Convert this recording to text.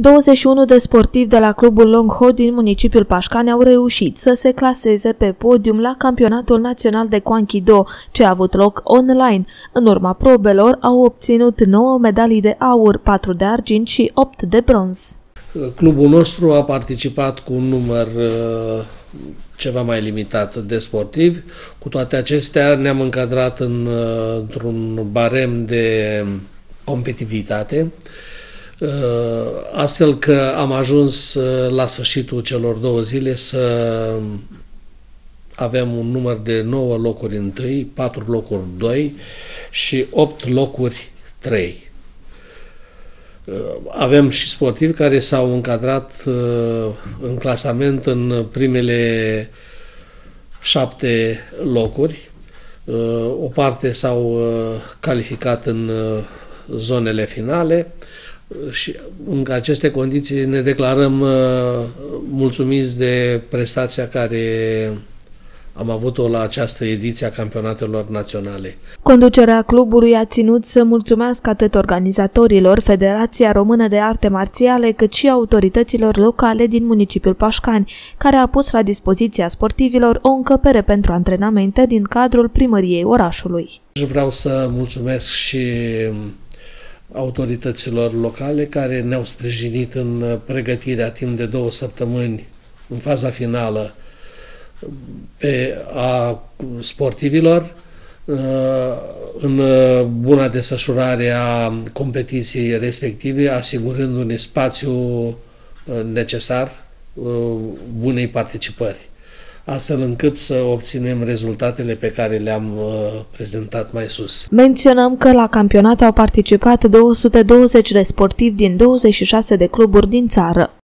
21 de sportivi de la clubul Longho din municipiul Pașcani au reușit să se claseze pe podium la campionatul național de Kwankido, ce a avut loc online. În urma probelor au obținut 9 medalii de aur, 4 de argint și 8 de bronz. Clubul nostru a participat cu un număr uh, ceva mai limitat de sportivi. Cu toate acestea ne-am încadrat în, uh, într-un barem de competitivitate Uh, astfel că am ajuns uh, la sfârșitul celor două zile să avem un număr de 9 locuri întâi, 4 locuri 2 și 8 locuri 3. Uh, avem și sportivi care s-au încadrat în clasament în primele șapte locuri. O parte s-au calificat în zonele finale, și în aceste condiții ne declarăm uh, mulțumiți de prestația care am avut-o la această ediție a campionatelor naționale. Conducerea clubului a ținut să mulțumească atât organizatorilor, Federația Română de Arte Marțiale, cât și autorităților locale din municipiul Pașcani, care a pus la dispoziția sportivilor o încăpere pentru antrenamente din cadrul primăriei orașului. Vreau să mulțumesc și autorităților locale care ne-au sprijinit în pregătirea timp de două săptămâni în faza finală pe a sportivilor uh, în buna desfășurare a competiției respective, asigurând un spațiu uh, necesar uh, bunei participări astfel încât să obținem rezultatele pe care le-am uh, prezentat mai sus. Menționăm că la campionat au participat 220 de sportivi din 26 de cluburi din țară.